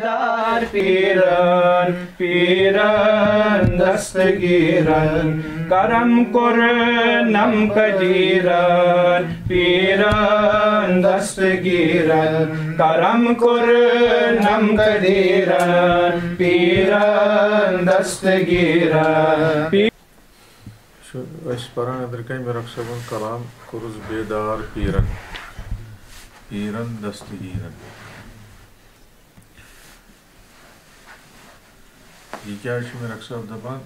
بیدار پیرن پیرن دستگیرن کرم کر نم کجیرن پیرن دستگیرن کرم کر نم کجیرن پیرن دستگیرن أسۍ پران أنٛدرٕ کَنۍ مےٚ رۄخ صٲبُن کلام کوٚرُس بیدار پیٖرن پیٖرن دستگیٖرن یہِ کیٛازِ چھُ مےٚ رۄخ صٲب دَپان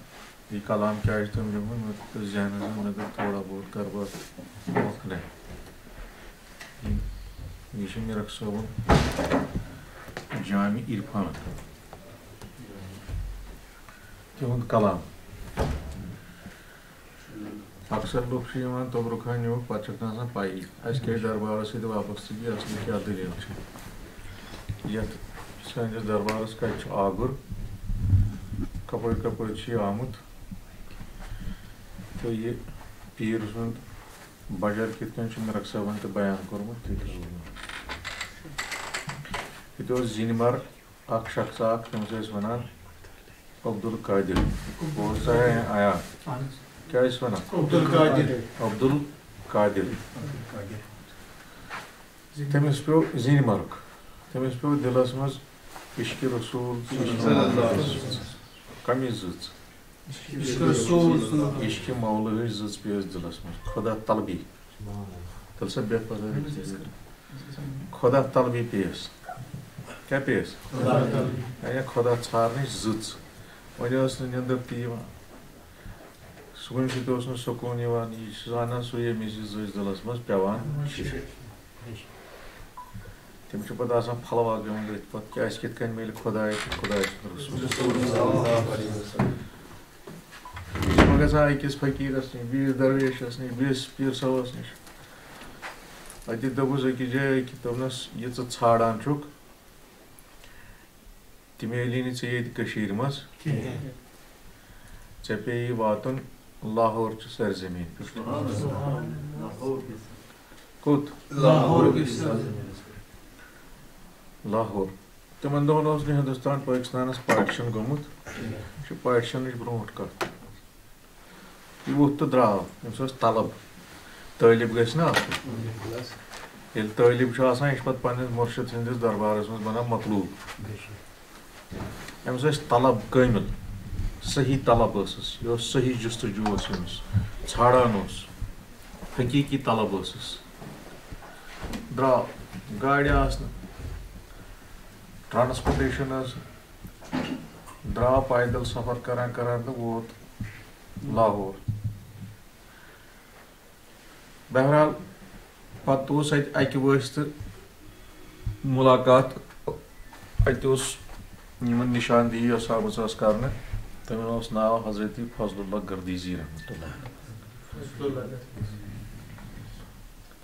یہِ کلام کیٛازِ چھُ تٔمۍ لیوٚکھمُت مےٚ دوٚپ ذہنَس منٛز مےٚ دوٚپ تھوڑا بہت کَرٕ بہٕ اَتھ موکھلے یہِ چھُ مےٚ رۄخ صٲبُن جامہِ عرفان تِہُنٛد کلام اکثر لُکھ چھِ یِوان توبرُک خان نیوٗکھ پَتہٕ چھَکھ نہٕ آسان پَیی اَسہِ کیٛازِ چھُ آگُر کَپٲرۍ کَپٲرۍ چھِ یہِ یہِ پیٖر سُنٛد بجر چھُ مِرک صٲبَن تہِ بیان کوٚرمُت تہِ تہِ ییٚتہِ اوس زِنہِ مَر اَکھ شخص اَکھ تٔمِس وَنان عبدل قادر۔ بہت سا آیا۔ کیٛاہ ٲسۍ وَنان عبدل قادر۔ تٔمِس پیوٚو زِنہِ مَرُک۔ تٔمِس پیوٚو دِلَس منٛز عشقِ رسوٗل۔ کَمہِ زٕژ عشقِ مولہٕچ زٕژ پیٚیَس دِلَس منٛز خۄدا طلبی تیٚلہِ سا بے خۄدا طلبی پیٚیَس کیٛاہ پیٚیَس یا خۄدا ژھارنٕچ زٕژ وۄنۍ ٲس نہٕ نیٚنٛدٕر تہِ یِوان صُبحن سۭتۍ اوس نہٕ سکوٗن یِوان یہِ چھُ وَنان سُہ ییٚمِس یہِ زٕچ دِلَس منٛز پٮ۪وان چھِ تِم چھِ پَتہٕ آسان پھلوا گٔمٕتۍ أتھۍ پَتہٕ کیٛاہ اَسہِ کِتھ کٔنۍ میلہِ خۄداے تہٕ خۄداے چھُ گژھان أکِس فقیٖرَس نِش بیٚیِس درویشَس نِش بیٚیِس پیٖر صٲبَس نِش اَتہِ دوٚپُس أکِس جایہِ أکِس دوٚپنَس یہِ ژٕ ژھانڈان چھُکھ تہِ میلی نہٕ ژےٚ ییٚتہِ کٔشیٖرِ منٛز ژےٚ پیٚیی واتُن لاہور چھُ سرزمیٖن پٮ۪ٹھ کوٚت لاہور۔ تِمن دۄہن اوس نہٕ ہِندُستان پٲکِستانَس پاٹِشَن گوٚمُت یہِ چھُ پاٹِشَنٕچ برونٛٹھ کَتھ یہِ ووٚتھ تہٕ درٛاو أمِس ٲس طلب۔ طٲلِب گژھِ نا۔ آسُن ییٚلہِ طٲلِب چھُ آسان یہِ چھُ پَتہٕ پنٛنِس مُرشِد سٕنٛدِس دربارَس منٛز بَنان مطلوٗب۔ أمِس ٲسۍ طلب کٲمِل صحیح طلب ٲسٕس یہِ اوس صحیح جُستجوٗ اوس أمِس ژھانڈان اوس حقیٖقی طلب ٲسٕس درٛاو گاڑِ آسنہٕ ٹرٛانسپوٹیشَن ٲس درٛاو پایدَل سفر کَران کَران تہٕ ووت لاہور بہرحال پَتہٕ اوس اَتہِ اَکہِ وٲنٛسہِ تہٕ مُلاقات اَتہِ اوس یِمَن نِشاندہی یۄس آمٕژ ٲس کَرنہٕ تٔمِس اوس ناو حضرت فضل اللہ گردیٖزی رحمتہ اللہ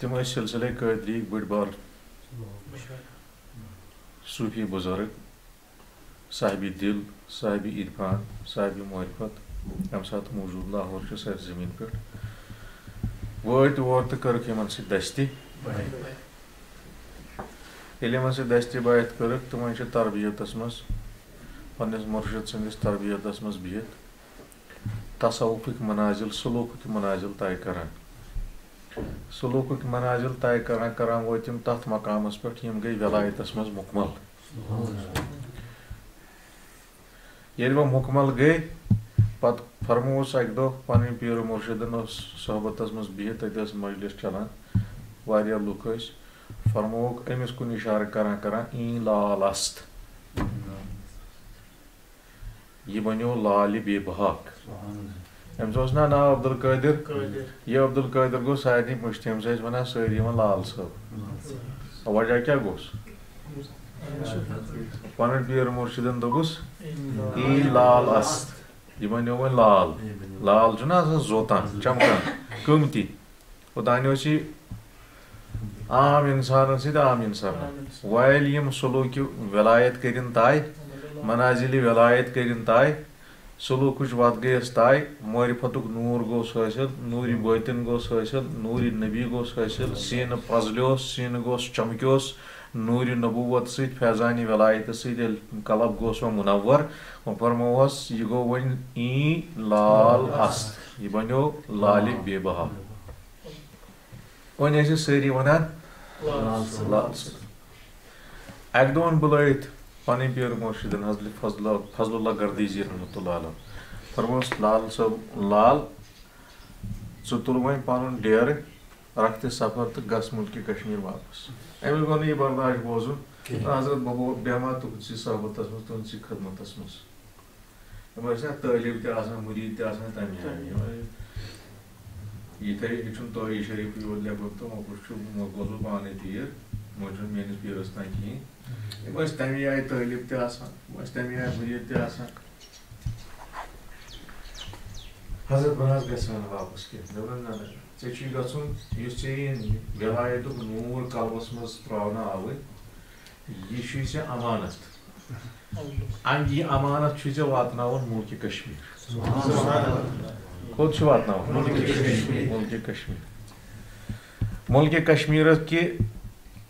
تِم ٲسۍ سِلسِلے قٲدریٖک بٔڑۍ بار صوٗفی بُزرٕگ، صاحبِ دِل، صاحبِ عرفان، صاحبِ معرفت ییٚمہِ ساتہٕ موٗجوٗد لاہور چھُ سر زٔمیٖن پٮ۪ٹھ وٲتۍ اور تہٕ کٔرٕکھ یِمن سۭتۍ دٔستی۔ ییٚلہِ یِمن سۭتۍ دٔستی بایت کٔرٕکھ تِمن تربیتس منٛز پننِس مُرشِد سٕنٛدِس تربیتس منٛز بِہِتھ تصوُفٕکۍ منازِل سلوٗکٕکۍ منازِل طے کران سلوٗکٕکۍ منازِل طے کران کران وٲتۍ یِم تتھ مقامس پٮ۪ٹھ یِم گٔے ولایتس منٛز مُکمل۔ ییٚلہِ وۄنۍ مُکمل گٔے، پتہٕ فرمووُس اکہِ دۄہ پنٕنۍ پیٖرٕ مُرشِدن اوس صحبتس منٛز بِہِتھ، تتہِ ٲس مجلِس چلان، واریاہ لُکھ ٲسۍ۔ فرمووُکھ، أمِس کُن کران کران ای لال است. یہِ بنیو لالہِ بے بہاک۔ أمِس اوس نا ناو عبدل قٲدر یہِ عبدل قٲدر گوٚو سارنٕے مٔشتٕے أمِس ٲسۍ وَنان سٲری یِوان لال صٲب وجہ کیٛاہ گوٚس پنُن پیٖر مُرشِدن دوٚپُس ای لال است یہِ بنیو وۄنۍ لال لال چھُنہ آسان زوتان چمکان قۭمتی اوٚتانۍ اوس یہِ عام اِنسانن سۭتۍ عام اِنسانن وۄنۍ ییٚلہِ یِم سلوٗکہِ ولایت کٔرِنۍ طے منازِلہِ ولایت کٔرِنۍ طے سلوٗکٕچ وَتھ گٔیَس طے معرفتُک نوٗر گوٚوس حٲصِل نوٗرِ بٲطِن گوٚوس حٲصِل نوٗرِ نبی گوٚوس حٲصِل سیٖنہٕ پزلیوس سیٖنہٕ گوٚوس چمکیوس نوٗرِ نبوٗت سۭتۍ فیضانہِ ولایتہٕ سۭتۍ ییٚلہِ کلب گوس وۄنۍ مُنور وۄنۍ فرمووس یہِ گوٚو وۄنۍ ای لال اَست. یہِ بنیو لالہِ بے بہا ٲسۍ سٲری وَنان لال صٲب اَکہِ دۄہن پنٕنۍ پیر حضرت فضل فضل اللہ گردیزی رحمتہ اللہ علیہ۔ فرموس لال صٲب لال ژٕ تُل وۄنۍ پنُن ڈیرٕ رکھتہِ سفر تہٕ گژھ مُلکہِ کشمیٖر واپس۔ أمِس گوٚو نہٕ یہِ برداش بوزُن۔ حضرت بہٕ بیٚہما تُہنٛدسٕے صحبتس منٛز تُہنٛدسٕے خدمتس منٛز یِم ٲسۍ نا تعلیٖم تہِ آسان مُریٖد تہِ آسان تَمہِ یِتھَے ہیٚچھُن تٲہی شریٖفٕے یوت لیٚکھُن تہٕ موٚکُر چھُ موٚکھ گوٚژھ بہٕ پانے تیٖر وۄنۍ چھُنہٕ میٲنِس پیٖرس تانۍ کِہیٖنۍ یِم ٲسۍ تَمے آیہِ تعلیٖم تہِ آسان یِم ٲسۍ تَمے آیہِ مُریٖد تہِ آسان حضرت بہٕ حظ گژھِ ہا نہٕ واپس کینٛہہ مےٚ ووٚن نہ نہ ژےٚ چھُے گژھُن یُس ژےٚ یہِ وِلایتُک نوٗر قلبس منٛز ترٛاونہٕ آوٕے یہِ چھُے ژےٚ امانت اَمہِ یہِ امانت چھُے ژےٚ واتناوُن مُلکہِ کشمیٖر کوٚت چھُ واتناوُن مُلکہِ کشمیٖر مُلکہِ کشمیٖرس کہِ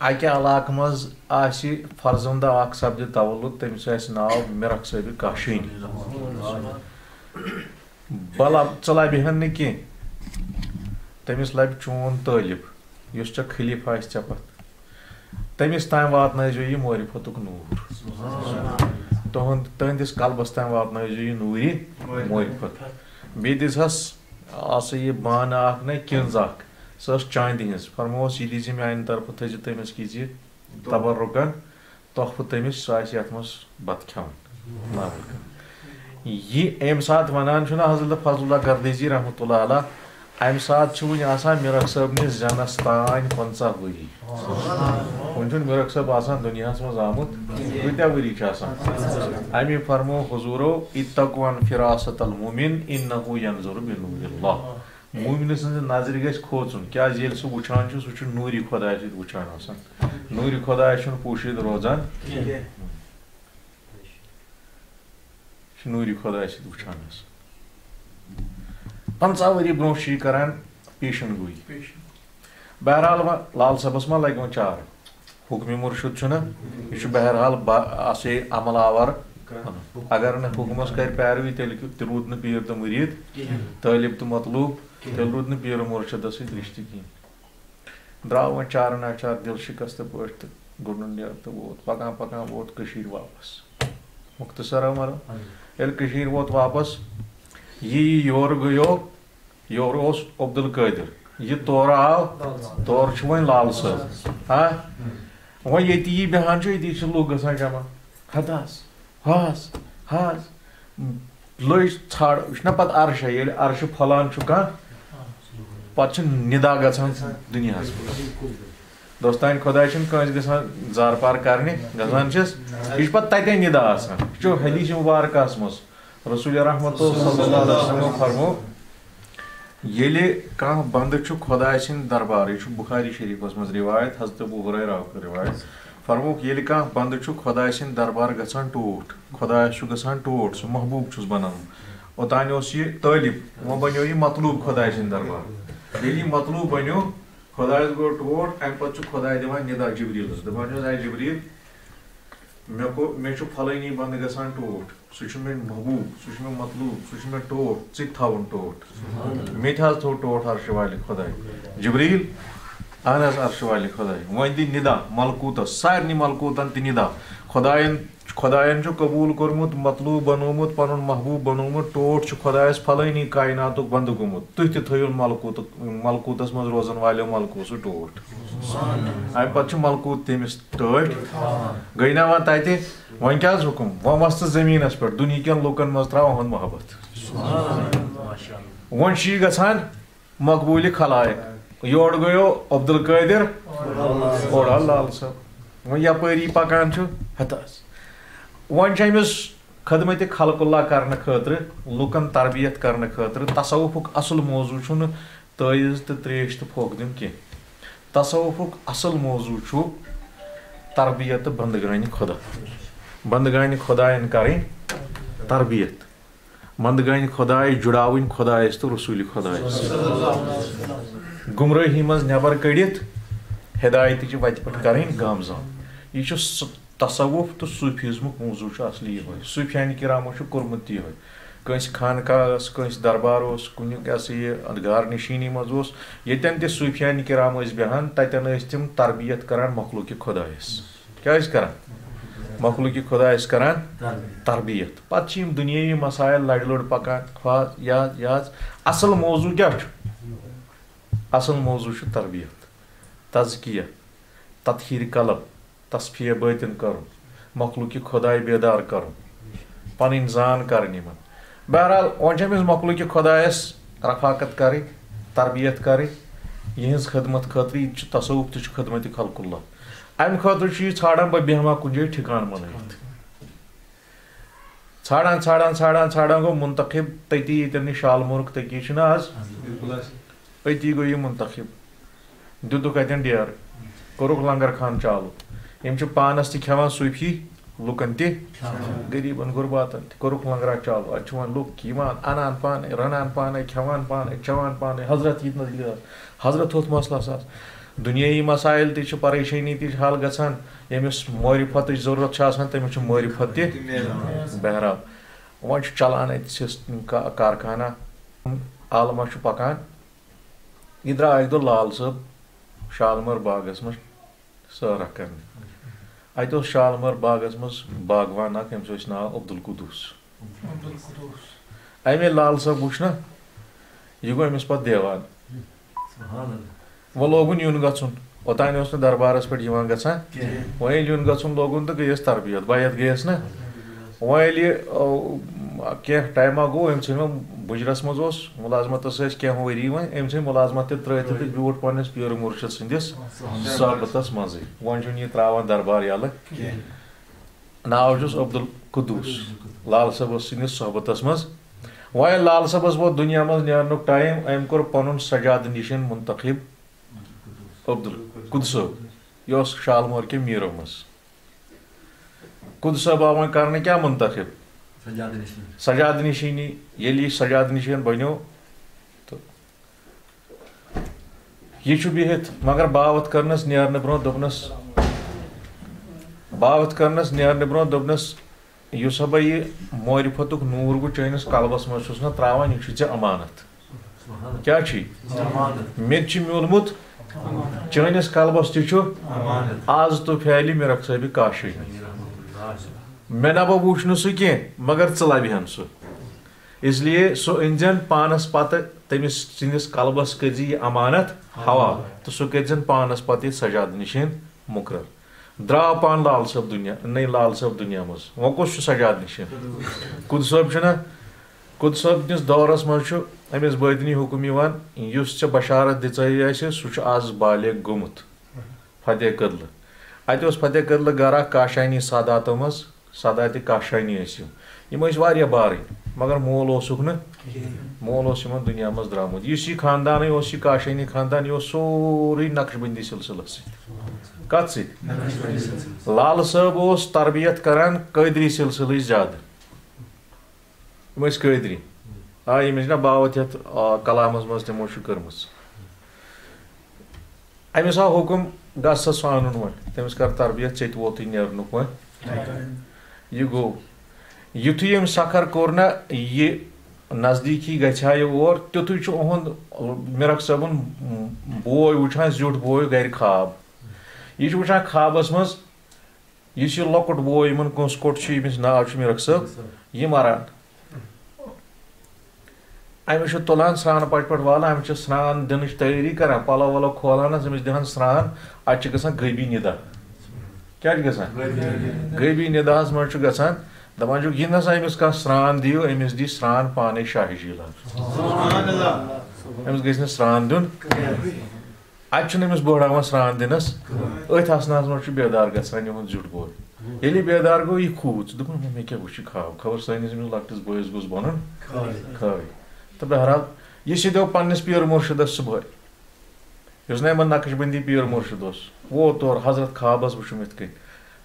اَکہِ علاقہٕ منٛز آسہِ فرزنٛدٕ اکھ سپدِ تولُد تٔمِس آسہِ ناو مِرخ صٲبہِ کاشٲنی بلب ژٕ لبہِ ہن نہٕ کینٛہہ تٔمِس لبہِ چون طٲلب یُس ژےٚ خلیٖف آسہِ ژےٚ پتہٕ تٔمِس تام واتنٲیزیو یہِ معرفتُک نوٗر تُہُنٛد تُہنٛدِس قلبس تام واتنٲیزیو یہِ نوٗرِ معرفت بیٚیہِ دِژہس ہسا یہِ بانہٕ اکھ نہ کِنز اکھ ٲس چاندِ ہِنٛز فرمووس یہِ دیٖزِ میانہِ طرفہٕ تھٲیزِ تٔمِس کیٛازِ تبرُکن تحفہٕ تٔمِس سُہ آسہِ یتھ منٛز بتہٕ کھٮ۪وان یہِ اَمہِ ساتہٕ وَنان چھُنہ حضرت فضل اللہ گردیزی رحمتہ اللہ علیٰ اَمہِ ساتہٕ چھُ وُنہِ آسان مِرخ صٲبنِس زٮ۪نس تانۍ پنٛژاہ ؤری وُنہِ چھُنہٕ مِرخ صٲب آسان دُنیاہس منٛز آمُت کۭتیاہ ؤری چھِ آسان اَمے فرمو حضوٗرو اِتقون فراست المومِن اِن نحو ینظر بنوٗر اللہ مومنہٕ سٕنٛزِ نظرِ گژھِ کھوژُن۔ کیازِ ییٚلہِ سُہ وٕچھان چھُ سُہ چھُ نوٗرِ خۄداے سۭتۍ وٕچھان آسان۔ نوٗرِ خۄداے چھُنہٕ پوٗشِد روزان۔ چھُ نوٗرِ خۄداے سۭتۍ وٕچھان آسان۔ برونٛہہ چھُ یہِ کران پیشن گویی بہرحال لال صٲبس ما لگہِ چارٕ۔ حُکمہِ مُرشد یہِ چھُ بہرحال یہِ عمل آوار اگر نہٕ حُکمس کرِ پیروی تیٚلہِ تہِ روٗد نہٕ پیٖر تہٕ مُریٖد۔ طٲلب تہٕ مطلوٗب۔ تیٚلہِ روٗد نہٕ پیٖر مُرشدس سۭتۍ رِشتہٕ کِہینۍ درٛاو وۄنۍ چارٕ ناچار دِل شِکستہٕ پٲٹھۍ تہٕ گُڈن نیر تہٕ ووت پکان پکان ووت کٔشیٖر واپس مختصر عمر ییٚلہِ کٔشیٖر ووت واپس یہِ یورٕ گٔیو یورٕ اوس عبد القٲدر یہِ تورٕ آو تورٕ چھُ وۄنۍ لال صٲب ہا وۄنۍ ییٚتہِ یہِ بیٚہوان چھُ ییٚتی چھِ لُکھ گژھان جمع ہتاس ہس حظ لٔج ژھر یہِ پتہٕ عرشا ییٚلہِ عرشہٕ پھۄلان چھُ کانٛہہ پتہٕ چھُ نِدا گژھان دُنیاہس منٛز۔ دوستانہِ خۄداے زار پار کرنہِ، گژھان چھِس۔ یہِ چھُ پتہٕ تتے نِدا آسان۔ یہِ چھُ رسول رحمتہ صلی اللہ علیہ وسلم فرمو ییٚلہِ کانٛہہ بنٛدٕ چھُ خۄداے سٕنٛدِ دربار، یہِ چھُ بُخاری شریٖفس منٛز رِوایت، حضرت بُہرے راو رِوایت۔ فرموکھ ییٚلہِ کانٛہہ بنٛدٕ چھُ خۄداے سٕنٛدِ دربار گژھان ٹوٹھ خۄدایس چھُ گژھان ٹوٹھ سُہ محبوٗب چھُس بنان۔ اوٚتانۍ اوس یہِ طٲلب، وۄنۍ بنیو یہِ مطلوٗب خۄداے سٕنٛدِ دربار۔ ییٚلہِ یہِ مطلوٗب بنیو خۄدایس گوٚو ٹوٹھ امہِ پتہٕ چھُ خۄداے دِوان نِدا جبریٖلس دپان چھُس اے جبریٖل، مےٚ کوٚر مےٚ چھُ پھلٲنی بنٛدٕ گژھان ٹوٹھ سُہ چھُ مےٚ محبوٗب، سُہ چھُ مےٚ مطلوٗب، سُہ چھُ مےٚ ٹوٹھ ژٕ تہِ تھاوُن ٹوٹھ مےٚ تہِ حظ تھوٚو ٹوٹھ والہِ خۄداے جبریٖل، اہن حظ عرشہٕ والہِ خۄداے وۄنۍ دِ نِدا، ملکوٗتس سارنٕے ملکوٗتن تہِ نِدا۔ خۄداین چھُ قبوٗل کوٚرمُت مطلوٗب بنومُت پنُن محبوٗب بنومُت ٹوٹھ چھُ خۄدایس پھلٲنی کایناتُک بنٛدٕ گوٚمُت تُہۍ تہِ تھٲیِو ملکوٗتُک ملکوٗتس منٛز روزن والیو ملکوٗ سُہ ٹوٹھ امہِ پتہٕ چھُ ملکوٗت تٔمِس ٹٲٹھۍ گٔے نہ وۄنۍ تتہِ وۄنۍ کیٛاہ حظ حُکُم؟ وۄنۍ وس زٔمیٖنس پٮ۪ٹھ دُنہِکٮ۪ن لُکن منٛز تراو اُہُنٛد محبت۔ یہِ گژھان مقبوٗلہِ خلایق یورٕ گٔیو عبد آو لال وۄنۍ یپٲری پکان چھُ ہتس وۄنۍ چھُ أمِس خدمتہِ خلق اللہ کرنہٕ خٲطرٕ، لُکن تربیت کرنہٕ خٲطرٕ تصوُفُک اصل موضوٗع چھُنہٕ تٲیٖز تہٕ تریش تہٕ پھوٚکھ دیُن کینٛہہ۔ تصوُفُک اصل موضوٗع چھُ تربیت تہٕ بنٛدگانہِ خۄدا۔ بنٛدگانہِ خۄدایَن تربیت۔ بنٛدگانہِ خۄداے جُڑاوٕنۍ خۄدایَس تہٕ رسوٗلہِ خۄدایَس۔ گُمرٲہی منٛز نٮ۪بر کٔڑِتھ ہِدایتٕچہِ وَتہِ پٮ۪ٹھ کَرٕنۍ گامزام یہ تصوف تو صوفیزمک موضوع اصلی یہ صوفیان کرامو کورمت یہ کنس خانقاہ کنس دربار اس کن سا یہ گار نشینی مز یتن تہ صوفیان کرام بہان تتن تم تربیت کران مخلوق خدائس کیا کران مخلوق خدا کران تربیت پتہ دنیاوی مسائل لڑ لڑ پکان خواہ یاد یاد اصل موضوع کیا اصل موضوع تربیت تزکیہ تطہیر قلب تصفیہ باطن کر مخلوق خدا بیدار کر پن زان کرن بہرحال وۄنۍ أمِس مۄکلوٗ خۄدایَس رفاقت کَرٕنۍ تربیت کَرٕنۍ یِہٕنٛز خدمت خٲطرٕ یہِ چھُ تصوُف تہِ چھُ خدمت خلق اللہ۔ اَمہِ خٲطرٕ چھُ یہِ ژھانڈان بہٕ بیٚہمہٕ ہا کُنہِ جایہِ ٹھِکان بَنٲوِتھ ژھانڈان ژھانڈان ژھانڈان ژھانڈان گوٚو مُنتخب، تٔتی ییٚتٮ۪ن نہٕ شالمورُک تٔکی چھُنہ آز أتی گوٚو یہِ مُنتخب۔ دیُتُکھ اَتٮ۪ن ڈیرٕ، کوٚرُکھ لنگر خان چالوٗ۔ یِم چھِ پانَس تہِ کھٮ۪وان صوٗفی لُکن تہِ غریٖبن غُرباتن تہِ کوٚرُکھ لنگرا چالوٗ لُکھ یِوان اَنان پانے رَنان پانے کھٮ۪وان پانے چٮ۪وان پانے حضرت نَس حضرت ہوٚتھ مسلس آس دُنیٲیی مسایل تہِ چھِ پریشٲنی تہِ حل گژھان ییٚمِس مٲرِفتٕچ ضروٗرت تٔمِس چھُ مٲرِفت تہِ بہرحال چھُ چلان اَتہِ کارخانا عالما چھُ پکان یہِ درٛاو اَکہِ دۄہ لال صٲب شالمٲر باغس منٛز سٲرا کرنہِ اتہ شالمر باغس مز باغوان اخ یمس ناو عبد القدوس امے لال صٲب وٕچھ نا یہ گوٚو أمِس پتہٕ دیوان وۄنۍ لوگُن یُن گژھُن اوٚتانۍ اوس نہٕ دربارس گژھان وۄنۍ ییٚلہِ یُن گژھُن لوگُن تہٕ گٔیَس تربیت بیت گٔیَس نا یہِ کینٛہہ ٹایما گوٚو أمۍ ژھٕنۍ وۄنۍ بُجرس منٛز اوس مُلازمتس ٲسۍ کینٛہہ ؤری وۄنۍ أمۍ ژھٕنۍ مُلازمت تہِ ترٲیِتھ تہٕ بیوٗٹھ پننِس پیٖرٕ مُرشد سٕنٛدِس صحبتس منٛزٕے وۄنۍ چھُنہٕ یہِ تراوان دربار یلہٕ ناو چھُس عبد القدوس لال صٲبس سٕنٛدِس صحبتس منٛز وۄنۍ لال صٲبس ووت دُنیا منٛز نیرنُک ٹایم أمۍ کوٚر پنُن سجاد نِشن منتخب عبد القد صٲب یہِ اوس شالمور کہِ میٖرو منٛز قد صٲب آو وۄنۍ کرنہٕ کیٛاہ منتخب سجاد نشینی ییٚلہِ یہِ سجاد نشین بنیو تہٕ یہِ چھُ بِہِتھ مگر باوت کرنس نیرنہٕ برونٛہہ دوٚپنس باوت کرنس نیرنہٕ برونٛہہ دوٚپنس یُس ہا بہٕ یہِ مورفتُک نوٗر بہٕ چٲنِس کلبس منٛز چھُس نا تراوان یہِ ژےٚ امانت کیٛاہ چھُے مےٚ تہِ چھُ میوٗلمُت چٲنِس کلبس تہِ چھُ آز تو پھیلہِ مےٚ رکھ صٲبہِ کاشی مےٚ نہ وٕچھ نہٕ سُہ کینٛہہ مگر ژٕ لبہن سُہ اس لیے سُہ أنۍ زٮ۪ن پانس پتہٕ تٔمِس سٕنٛدِس کلبس کٔرزِ یہِ جی امانت حوالہٕ تہٕ سُہ کٔرۍ زٮ۪ن پانس پتہٕ یہِ سجاد نِشین مُقرر۔ درٛاو پان لال صٲب دُنیا نٔے لال صٲب دُنیا منٛز وۄنۍ کُس چھُ سجاد نِشین۔ کُد صٲب چھُنہ کُد صٲب نِس دورس منٛز چھُ أمِس بٲدنی حُکُم یِوان یُس ژےٚ بشارت دِژٲیی آسہِ سُہ چھُ آز بالغ گوٚمُت فتح کدلہٕ اتہِ اوس فتح کدلہٕ گرا کاشانی ساداتو منٛز سداتِ کاشانی ٲسۍ یِم ٲسۍ واریاہ بارٕنۍ مگر مول اوسُکھ نہٕ مول اوس یِمن دُنیا منٛز درٛامُت یُس یہِ خاندانٕے اوس یہِ کاشانی خاندان یہِ اوس سورُے نقش بندی سلسلس سۭتۍ کتھ سۭتۍ لال صٲب اوس تربیت کران قٲدری سلسلٕچ زیادٕ یِم ٲسۍ قٲدری آ ییٚمِچ نہ باوت یتھ کلامس منٛز تِمو چھِ کٔرمٕژ أمِس آو حُکُم گژھ سا سُہ اَنُن وۄنۍ تٔمِس کر تربیت ژےٚ تہِ ووتُے نیرنُک وۄنۍ یہ گوٚو یُتھُے أمۍ سفر کوٚر نہ یہِ نزدیٖکی گژھِ ہا اور تیُتھُے چھُ یِہُنٛد مِرک صٲبُن بوے وٕچھان زیُٹھ بوے گرِ خاب یہِ چھُ وٕچھان خابس منٛز، یُس یہِ لۄکُٹ بوے یِمن کٲنٛسہِ ناو چھُ مِرک صٲب، یہِ مران۔ أمِس چھُ تُلان سرٛانہٕ پچہِ پٮ۪ٹھ والان، أمِس چھِ سرٛان دِنٕچ کران، پلو ولو کھولان حظ، أمِس دِہان سرٛان، اَتہِ چھِ گژھان گژھان؟ غٲبی نِداہس چھُ گژھان۔ دپان یہِ نسا أمِس کانٛہہ سرٛان دِیِو أمِس دی سرٛان پانے شاہہِ جیٖلان أمِس گژھِ نہٕ سرٛان دیُن۔ اتہِ چھُنہٕ أمِس بٲڑاوان سرٛان دِنس۔ آسنس منٛز چھُ بیدار گژھان یِہُنٛد زیُٹھ بوے ییٚلہِ یہِ بیدار گوٚو یہِ کھوٗژ۔ دوٚپُن مےٚ کیٛاہ وٕچھِ خاب خبر سٲنِس أمِس لۄکٹِس بٲیِس گوٚژھ بنُن خٲرٕے تہٕ بہرحال یہِ سیٚدیو پننِس پیٖر مُرشِدس صُبحٲے۔ یُس نہ یِمن نقش بندی پیٖر مُرشِد اوس۔ ووت تورٕ حضرت خوابس وٕچھُم یِتھ کٔنۍ۔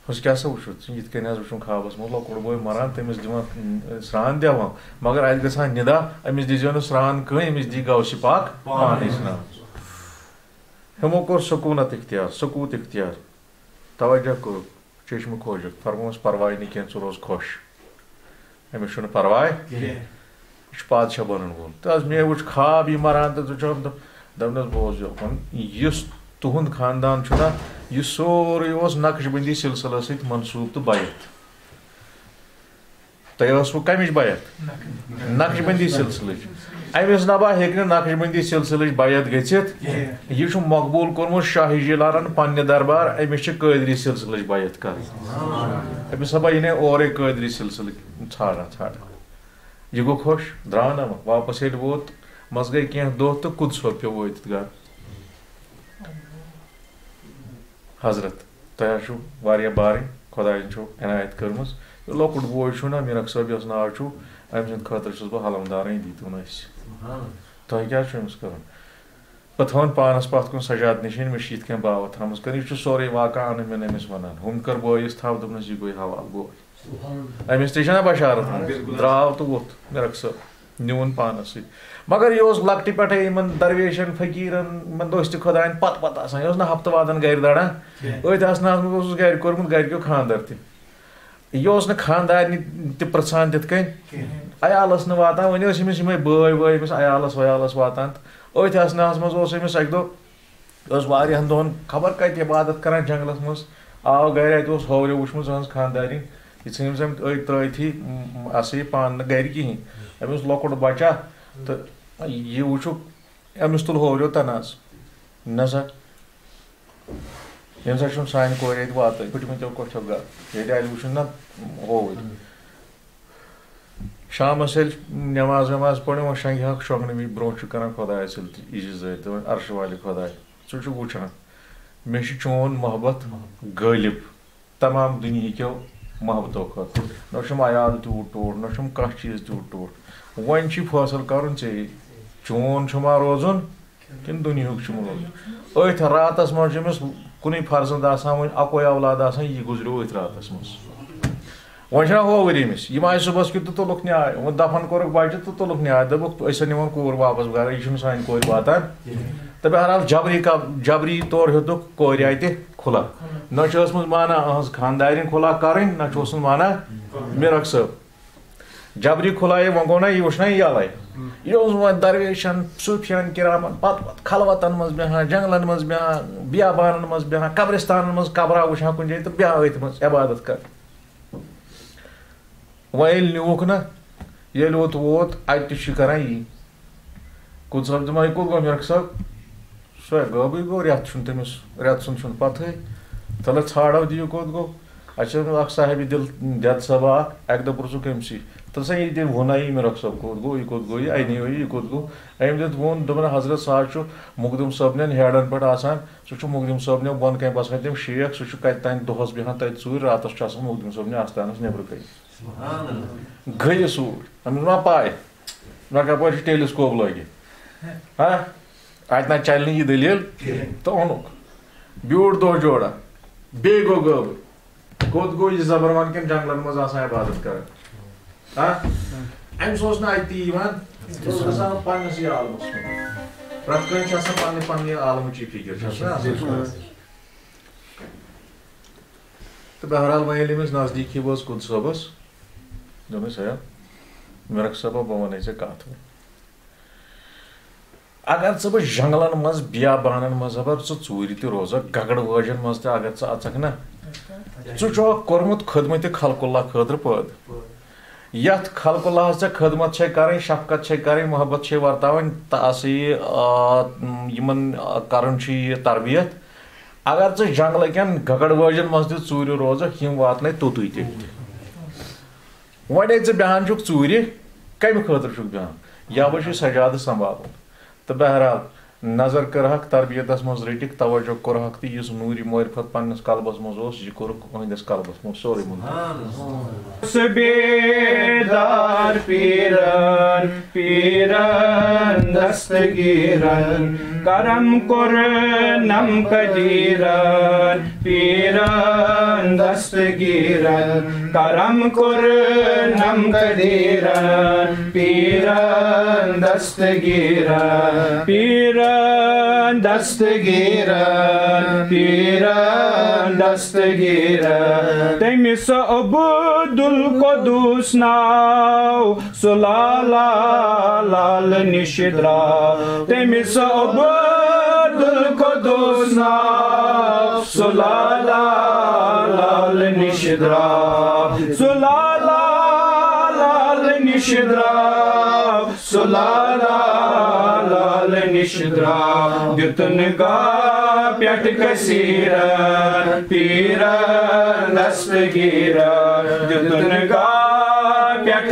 حظ کیٛاہ سا وٕچھُتھ یِتھ کٔنۍ حظ وٕچھُم خوابس منٛز لۄکُٹ بوے مران، تٔمِس دِوان سرٛان دِوان۔ مگر اَتہِ گژھان نِدا، أمِس دیٖزیو نہٕ سرٛان کٕہٕنۍ، أمِس دی گوسہِ پاک پانے سرٛان۔ ہُمو کوٚر سکوٗنت اختیار، سکوٗت اختیار۔ توجہ کوٚرُکھ چشمہ کھوجت فرموس، پرواے نہ کینٛہہ، ژٕ روز خۄش۔ أمِس چھُنہٕ پرواے یہِ چھُ پادشاہ بنن وول۔ تہٕ حظ مےٚ وٕچھ خاب یہِ مران تہٕ ژٕ چھُکھ دوٚپنَس بوز یوکُن یُس تُہُنٛد خاندان چھُنہ یہِ سورُے اوس نقش بندی سلسلس سۭتۍ منسوٗب تہٕ بیت تۄہہِ ٲسوٕ بیت نقش بندی سلسلٕچ۔ أمِس نبا ہیٚکہِ نہٕ نقش بندی سلسلٕچ بیت گٔژھِتھ۔ یہِ چھُ مقبوٗل کوٚرمُت شاہی جِلارن پننہِ دربار أمِس چھِ قٲدری سلسلٕچ بیت کرٕنۍ۔ أمِس ہبا یہِ اورے قٲدری سلسلٕکۍ ژھانڈان ژھانڈان یہِ گوٚو خۄش، درٛاو نہ، واپس ییٚلہِ ووت۔ منٛزٕ گٔے کینٛہہ دۄہ تہٕ کُد صٲب پیوٚو وٲتِتھ گرٕ حضرت تۄہہِ حظ چھُو واریاہ بارٕنۍ خۄدایَن چھو عنایت کٔرمٕژ لۄکُٹ بوے چھُو نہ میٖرک صٲب یۄس ناو چھُو أمۍ سٕنٛدِ خٲطرٕ چھُس بہٕ حلمدارٕے دیٖتوٗن اَسہِ تۄہہِ کیٛاہ چھُ أمِس کَرُن؟ بہٕ تھاوَن پانَس پَتھ کُن سجاد نِشٲنۍ مےٚ چھِ یِتھ کٔنۍ باوَ تھٲومٕژ کٔرِتھ یہِ چھُ سورُے واقع اَنٕنۍ مےٚ أمِس وَنان ہُم کٔر بٲیِس تھاو دوٚپنَس یہِ گوٚے حوالہٕ بوے أمِس تہِ چھَنا بشارت درٛاو تہٕ ووٚتھ میٖرک صٲب نیوٗن پانَس سۭتۍ۔ مگر یہِ لۄکٹہِ پٮ۪ٹھَے یِمَن درویشَن فقیٖرَن یِمَن دوستہِ خۄدایَن پَتہٕ پَتہٕ آسان۔ یہِ نہٕ ہفتہٕ وادَن گَرِ دَران منٛز اوسُس گَرِ کوٚرمُت گَرِکیو خاندَر تہِ۔ یہِ خاندارنہِ تہِ پِرٛژھان تِتھ کٔنۍ۔ عیالَس نہٕ واتان۔ ٲسۍ أمِس یِمَے بٲے وٲے أمِس عیالَس ویالَس واتان۔ آسنَس منٛز اوس أمِس اَکہِ ٲس واریاہَن دۄہَن خبر کَتہِ عبادت کَران جنٛگلَس منٛز۔ آو گَرِ اَتہِ اوس ہوریو وٕچھمُت أہٕنٛز خاندارِنۍ۔ یہِ ژھٕنۍمٕژ أمۍ أتھۍ ترٛٲیتھٕے ہسا یہِ پانہٕ نہٕ گَرِ کِہیٖنۍ۔ أمِس لۄکُٹ بَچہ تہٕ یہِ وٕچھُکھ أمِس تُل ہوریو تَناز۔ نہ سا۔ ییٚمہِ ساتہٕ چھُنہٕ سانہِ کورِ ییٚتہِ واتٲنی پھٕٹمٕتیو کوٹھیو گرٕ ییٚتہِ اَتہِ وٕچھُن نہ ہووٕے شامَس ییٚلہِ نٮ۪ماز وٮ۪ماز پٔرِو وۄنۍ شنٛگہِ ہاکھ شۄنٛگنہٕ وِزِ برونٛہہ چھُ کَران خۄدایَس سۭتۍ یہِ چھِ زٲرۍ دَپان عرشہٕ والہِ خۄداے ژٕ چھُکھ وٕچھان مےٚ چھُ چون محبت غٲلِب تمام دُنہِکیو محبتو کھۄتہٕ نہ چھُم عیال تیوٗت ٹوٹھ نہ چھُم کانٛہہ چیٖز تیوٗت ٹوٹھ وۄنۍ چھُے فٲصلہٕ کَرُن ژےٚ چون چھُما روزُن کِنہٕ دُنہیُک چھُم روزُن أتھۍ راتَس منٛز چھُ أمِس کُنُے فرزنٛد آسان وۄنۍ اَکوے اولاد آسان یہِ گُزریو أتھۍ راتَس منٛز وۄنۍ چھُنہ ہووُر أمِس یِم آے صُبحس کیُتھ تہٕ تُلُکھ نیاے وۄنۍ دَفن کوٚرُکھ بَچہِ تہٕ تُلُکھ نیاے دوٚپُکھ أسۍ نِوان کوٗر واپَس گرٕ یہِ چھُنہٕ سانہِ کورِ واتان تہٕ بہرحال جبری کا جبری طور ہیوٚتُکھ کورِ اَتہِ کھُلا نہ چھِ ٲسمٕژ مانان أہٕنٛز خاندارٮ۪ن کھُلا کَرٕنۍ نہ چھُ اوسمُت مانان مِرک صٲب جبری کھُلایے وۄنۍ گوٚو نہ یہِ وٕچھ نہ یَلَے یہِ اوس وۄنۍ درویشَن صوٗفیَن کِرامَن پَتہٕ پَتہٕ خلوَتَن منٛز بیٚہوان جنٛگلَن منٛز بیٚہوان بیابانَن منٛز بیٚہوان قبرِستانَن منٛز قبرا وٕچھان کُنہِ جایہِ تہٕ بیٚہوان أتھۍ منٛز عبادت کَران وۄنۍ ییٚلہِ نا ییٚلہِ اوت ووت اَتہِ تہِ چھُ کَران یی کوٚت صٲب دِما یہِ کوٚت گوٚو مِرک صٲب سۄے غٲبٕے گوٚو رٮ۪تھ چھُنہٕ تٔمِس رٮ۪تہٕ سُنٛد چھُنہٕ پَتہٕے تَلہٕ ژھانڈو دِیِو کوٚت گوٚو اَسہِ چھِ اَکھ صاحبہِ دِل دٮ۪د صٲبا اَکھ اَکہِ دۄہ پرٛژھُکھ یہِ تٔمۍ ووٚنَے مِرک صٲب کوٚت گوٚو یہِ کوٚت گوٚو یہِ اَنیو یہِ کوٚت گوٚو أمۍ دیُت ووٚن دوٚپُن حضرت سُہ حظ چھُ مُقدِم صٲبنٮ۪ن ہیڈَن پٮ۪ٹھ آسان سُہ چھُ مُقدِم صٲبنہِ بۄنہٕ کَنۍ باسان تٔمۍ شیخ سُہ چھُ کَتہِ تانۍ دۄہَس بیٚہوان تَتہِ ژوٗرِ راتَس چھُ آسان مُقدِم صٲبنہِ آستانَس نیٚبرٕ کَنۍ گٔے سوٗر أمِس ما پاے نہ کَپٲرۍ چھُ ٹیلِسکوپ لٲگِتھ ہاں اَتہِ نہ چَلہِ نہٕ یہِ دٔلیٖل تہٕ اوٚنُکھ بیوٗٹھ دۄہ جوڑا بیٚیہِ گوٚو غٲبٕے کوٚت گوٚو یہِ زَبروان کٮ۪ن جنٛگلَن منٛز آسان عبادت کَران ہاں أمِس اوس نہٕ اَتہِ تہِ یِوان یہِ اوس گژھان پنٛنِسٕے عالمَس منٛز پرٛٮ۪تھ کٲنٛسہِ چھِ آسان پنٛنہِ پنٛنہِ عالمٕچی فِکِر چھِ آسان تہٕ بہرحال وۄنۍ ییٚلہِ أمِس نزدیٖکی وٲژ کُد صٲبَس دوٚپمَس ہے مِرک صٲبا بہٕ وَنَے ژےٚ کَتھ وۄنۍ اگر ژٕ بہٕ جنٛگلَن منٛز بیابانَن منٛز اگر ژٕ ژوٗرِ تہِ روزکھ گگڑ وٲجَن منٛز تہِ اگر ژٕ اژکھ نا ژٕ چھُکھ کوٚرمُت خدمتہِ خلقُ اللہ خٲطرٕ پٲدٕ یَتھ خلقُ اللہَس ژےٚ خدمت چھے کَرٕنۍ شفقت چھے کَرٕنۍ محبت چھے وَرتاوٕنۍ تہٕ ہسا یہِ یِمن کَرُن چھُ یہِ تربیت۔ اگر ژٕ جنٛگلہٕ کٮ۪ن گگڑ وٲجَن منٛز تہِ ژوٗرِ روزکھ یِم واتنَے توٚتُے تہِ وۄنۍ ژٕ بیٚہوان چھُکھ ژوٗرِ کَمہِ خٲطرٕ چھُکھ بیٚہوان یا چھُے سجادٕ سنٛبھالُن تہٕ بہرحال نظر کٔرہکھ تربیتَس منٛز رٔٹِکھ توجہ کوٚرہکھ تہٕ یُس نوٗرِ معرفت پنٛنِس قلبَس منٛز اوس، یہِ کوٚرُکھ أہٕنٛدِس قلبَس منٛز سورُے پیٖرن پیٖرن، دستگیٖرن، کرم کور نم قدیرن پیرن، دستگیرن، کرم کور نم قدیرن پیرن، دستگیرن، پیرن دستگیرن پیرن دستگیرن تمس عبد القدوس ناو سلالا لال نشدرا تمس عبد القدوس ناو سلالا لال نشدرا سلالا لال نشدرا سلالا لال نشدرا دتن گا پیٹ کثیرن پیرن دستگیرن گا پیٹ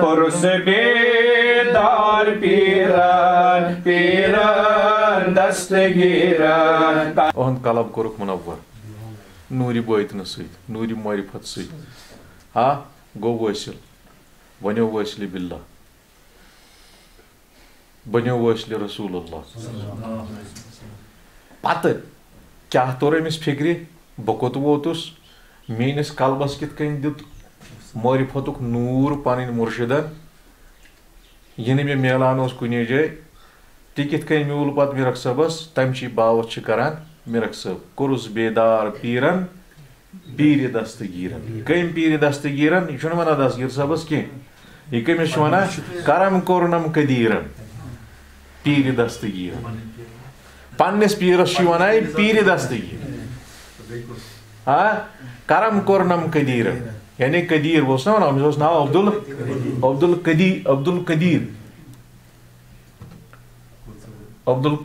پرس بیدار قلب کورک منور، نوری بٲتنہٕ سۭتۍ نوٗرِ معرفت سۭتۍ۔ ہا گوٚو وٲصِل بنیو وٲصلہِ باللہ بنیو وٲصلہِ رسول اللہ پتہٕ کیٛاہ توٚر أمِس فِکرِ بہٕ کوٚت ووتُس میٲنِس قلبس کِتھ کٔنۍ دیُت معرفتُک نوٗر پنٕنۍ مُرشِدن یہِ نہٕ مےٚ میلان اوس کُنی جایہِ تہِ کِتھ کٔنۍ میوٗل پتہٕ میٖرک صٲبس تمچی باوت چھِ کران میٖرک صٲب کوٚرُس بیدار پیٖرن پیٖرِ دستگیٖرن کٔمۍ پیٖرِ دستگیٖرن یہِ چھُنہٕ ونان دستگیٖر صٲبس کینٛہہ یہِ کٔمِس چھُ کرم کوٚرنم قدیٖرن پیٖرِ دستگیٖرن پننِس پیٖرس چھُ ونان یہِ پیٖرِ دستگیٖر کرم کوٚرنم قدیٖرن یعنی قدیٖر اوس نا ونان أمِس اوس ناو عبدل عبدل قدی عبدل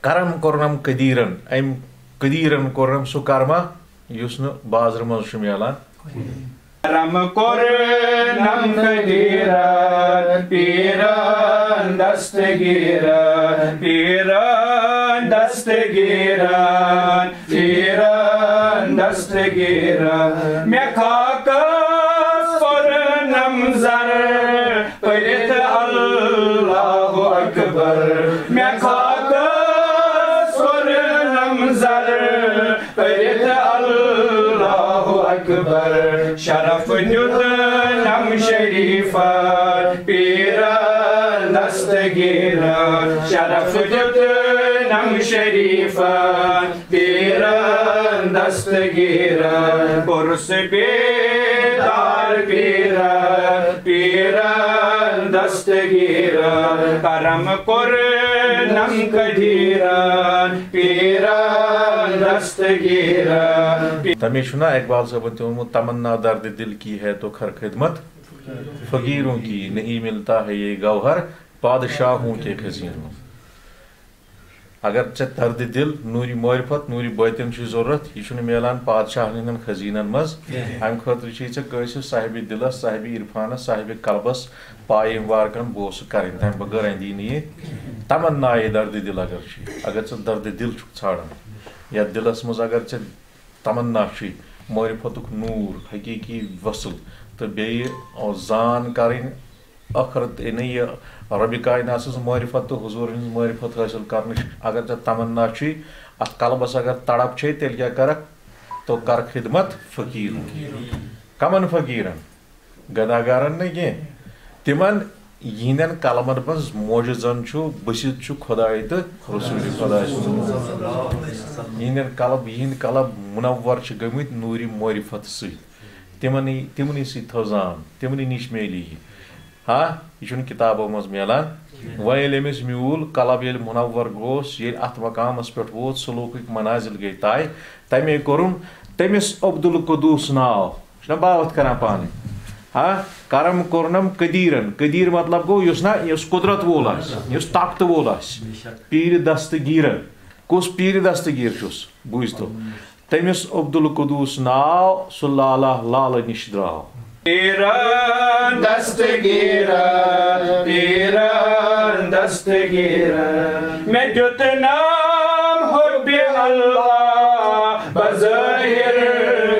کرم کوٚرنم قدیٖرن أمۍ قدیٖرن کوٚرنم سُہ کرما یُس نہٕ بازرٕ منٛز چھُ میلان کرم کور نم قدیرن پیرن دستگیرن پیرن دستگیرن پیرن دستگیرن مے خاکس کور نم زر پرت شرف جدلم شریفت پیران دستگیران شرف جدلم شریفت پیران دستگیران برس پیدار پیران پیران دستگیران کرم کرد نم کدیران پیران دستگیران تمہیں شنا اقبال صاحب تہِ تمنا درد دل کی ہے تو خر خدمت فقیروں کی نہیں ملتا ہے یہ گوہر بادشاہوں کے خزینوں اگر ژےٚ درد دل نوٗرِ معرفت نوٗرِ بٲتِن چھُے ضروٗرت یہِ چھُنہٕ میلان پادشاہن ہٕنٛدٮ۪ن خزیٖنن منٛز امہِ خٲطرٕ چھے ژےٚ کٲنٛسہِ صاحبِ دِلس صاحبِ عرفانس صاحبِ قلبس پایِم وارکن بوسہٕ کَرٕنۍ تمہِ بغٲر اندی نہٕ یہِ تمنا یہِ درد دل اگر اگر ژٕ درد دل چھُکھ ژھانڈان یتھ دلس منٛز اگر ژےٚ تمنا چھُے معرفتُک نوٗر، حقیٖقی وصل. تہٕ بیٚیہِ زان کَرٕنۍ ٲخرت یعنی یہِ رۄبہِ کاینات سٕنٛز معرفت تہٕ حضوٗر ہٕنٛز معرفت حٲصِل کرنٕچ اگر ژےٚ تمنا چھُے اتھ قلبس اگر تڑپ چھے تیٚلہِ کیٛاہ کرکھ تو کر خدمت فقیٖر کمن فقیٖرن؟ گداگارن نہٕ کینٛہہ تِمن یِہنٛدٮ۪ن کلمن منٛز موجزن چھُ بٔسِتھ چھُ خۄداے تہٕ رسوٗلِ خۄداے سُنٛد یِہنٛدٮ۪ن کلب یِہنٛدۍ کلب مُنور چھِ گٔمٕتۍ نوٗرِ معرفت سۭتۍ تِمنٕے تِمنٕے سۭتۍ تھٲو زان تِمنٕے نِش میلی یہِ ہاں یہِ چھُنہٕ کِتابو منٛز میلان وۄنۍ ییٚلہِ أمِس میوٗل کلب ییٚلہِ مُنور گوس ییٚلہِ اتھ مقامس پٮ۪ٹھ ووت سلوٗکٕکۍ منازِل گٔے طے تمے کوٚرُن تٔمِس عبدل قدوٗس ناو چھُنہ باوت کران پانے ہاں کرم کوٚرنم قدیٖرن قدیٖر مطلب گوٚو یُس نہ یُس قُدرت وول آسہِ یُس طاقتہٕ وول پیٖرِ دستگیٖرن کُس پیٖرِ دستگیٖر چھُس بوٗزتو تٔمِس عبدل قدوٗس ناو سُہ لالا لالہٕ نِش درٛاو تیرا دستگیرا تیرا دستگیرا میں جتنا حب اللہ بظاہر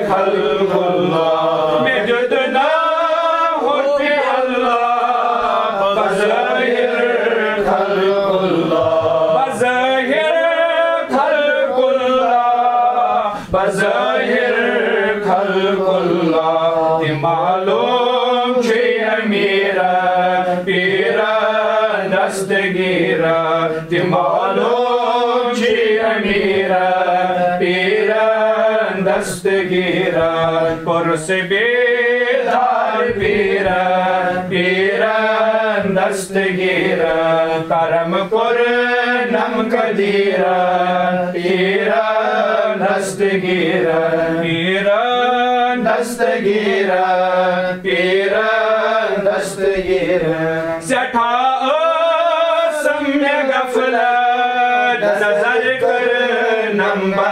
خلق اللہ میں جتنا حب اللہ بظاہر خلق اللہ بظاہر خلق اللہ پرس بیدار پیرا پیرا دستگیرا کرم کور نم قدیرا پیرا دستگیرا پیرا دستگیرا پیرا دستگیرا سٹھا ٲسم مےٚ غفلت نظر کر نمبر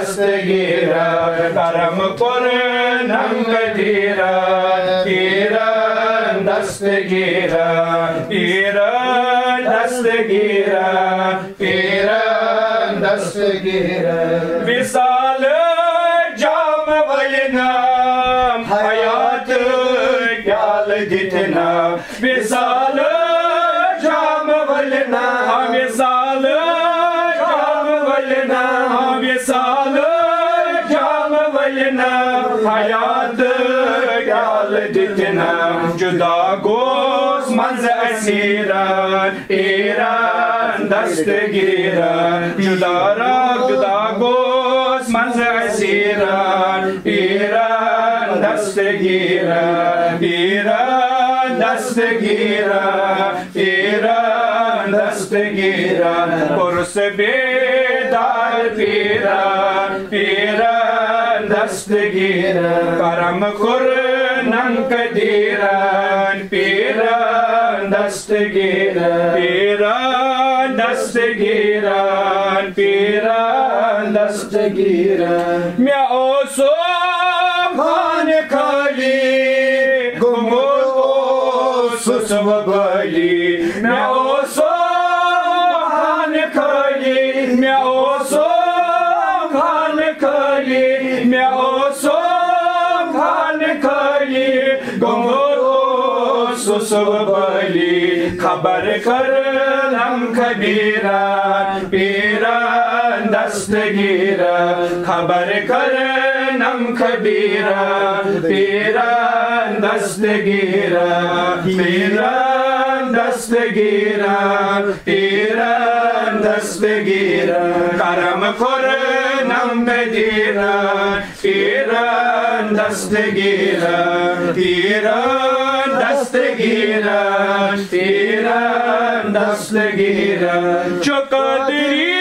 دستگیرا کرم کن نم گدیرا تیرا دستگیرا تیرا دستگیرا تیرا دستگیرا وصال جام ولنام حیات پیال دتنا وصال دیدنم جدا گوز من ز اسیران ایران دست گیران. جدا را جدا گوز من ز اسیران ایران دست گیران. ایران دست گیران. ایران دست گیران. پرس بیدار پیران. پیران دست گیران. کرم خورد کدیران پیران دستگیران پیران دستگیران پیران دستگیران karınam kabiran piran dastgira haber karınam kabiran piran dastgira piran dastgira piran dastgira karam korunam bedira piran dastgira piran پیران دستگیران پیران دستگیران چو قدری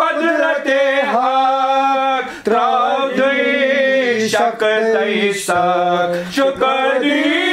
قدرت حق تراو دوی شک تیساک چو قدری